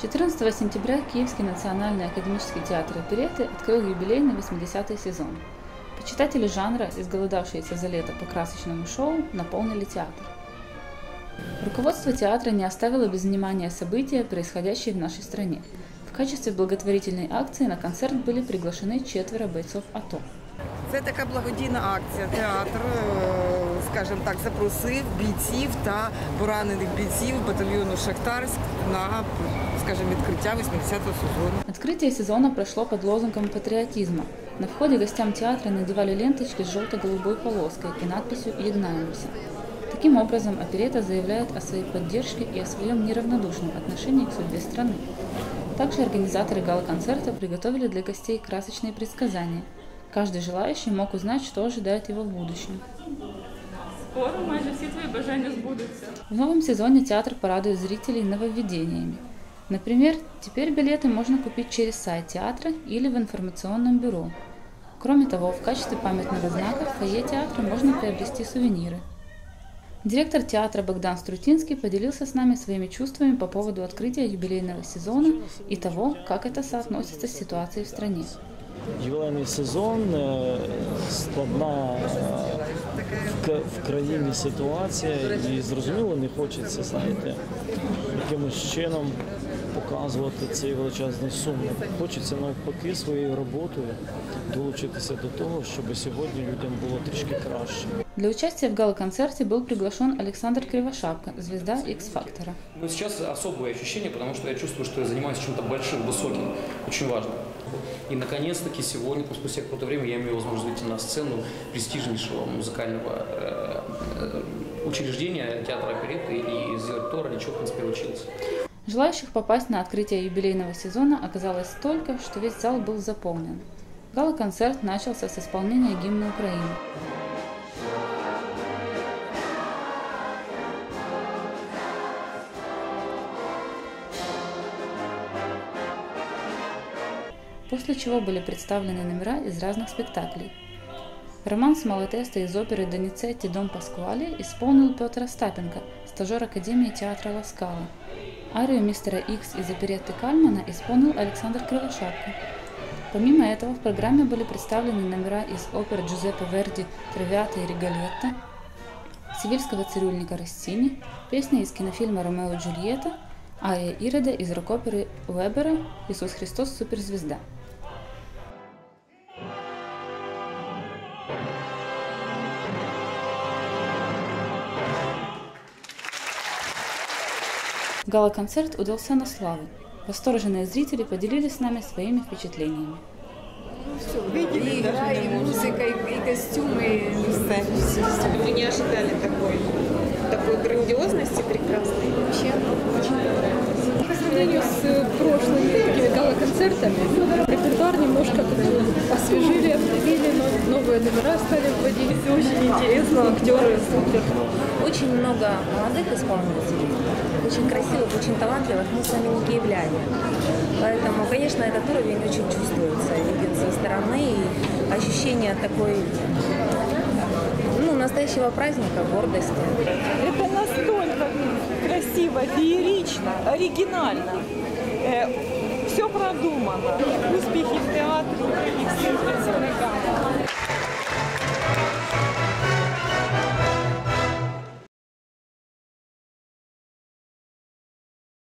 14 сентября Киевский национальный академический театр оперетты открыл юбилейный 80-й сезон. Почитатели жанра, изголодавшиеся за лето по красочному шоу, наполнили театр. Руководство театра не оставило без внимания события, происходящие в нашей стране. В качестве благотворительной акции на концерт были приглашены четверо бойцов АТО. Це така благодійна акція. Театр, е, скажімо так, запросив бійців та поранених бійців батальйону Шахтарськ на, скажімо, відкриття 80-го сезону. Открытие сезона прошло под лозунгом патриотизма. На входе гостям театра надевали ленточки с желто-голубой полоской и надписью «Ягнаемся». Таким образом, оперета заявляет о своей поддержке и о своем неравнодушном отношении к судьбе страны. Также организаторы гала-концерта приготовили для гостей красочные предсказания. Каждый желающий мог узнать, что ожидает его в будущем. Скоро майже всі твої бажання збудуться. В новом сезоне театр порадует зрителей нововведениями. Например, теперь билеты можно купить через сайт театра или в информационном бюро. Кроме того, в качестве памятного знака в фойе театра можно приобрести сувениры. Директор театра Богдан Струтинский поделился с нами своими чувствами по поводу открытия юбилейного сезона и того, как это соотносится с ситуацией в стране. Ювілейний сезон, е, складна е, в к- в країні ситуація, і зрозуміло не хочеться, знаєте, якимось чином показувати цей величезний сумнів. Хочеться навпаки своєю роботою долучитися до того, щоб сьогодні людям було трішки краще. Для участия в гала-концерте был приглашен Александр Кривошапка, звезда X-Factor. Но сейчас особое ощущение, потому что я чувствую, что я занимаюсь чем-то большим, высоким, очень важным. И наконец-таки сегодня, спустя какое-то время, я имею возможность выйти на сцену престижнейшего музыкального э, э, учреждения, театра оперетты, и сделать то, ради чего, в принципе, учился. Желающих попасть на открытие юбилейного сезона оказалось столько, что весь зал был заполнен. Гала-концерт начался с исполнения гимна Украины. После чего были представлены номера из разных спектаклей. Роман с Малатеста из оперы Доницетти «Дом Паскуали» исполнил Петр Остапенко, стажер Академии театра Ласкала. Арию мистера Икс из оперетты Кальмана исполнил Александр Кривошапка. Помимо этого в программе были представлены номера из опер Джузеппе Верди «Травиата» и «Риголетта», «Сивильского цирюльника Рассини», песни из кинофильма «Ромео и Джульетта», ария Ирода из рок-оперы Уэбера «Иисус Христос. Суперзвезда». Гала-концерт удался на славу. Восторженные зрители поделились с нами своими впечатлениями. И игра, и музыка, и, и костюмы, и все. Мы не ожидали такой, такой грандиозности прекрасной. Вообще очень понравилось. По сравнению с прошлыми гала-концертами, репертуар немножко освежили, обновили, но новые номера стали вводить. Очень интересно, актеры супер. Очень много молодых исполнителей, очень красивых, очень талантливых, мы с вами не киевляне. Поэтому, конечно, этот уровень очень чувствуется, виден со стороны, и ощущение такой, ну, настоящего праздника, гордости. Это настолько красиво, феерично, оригинально. Все продумано. Успехи в театре и всем представникам.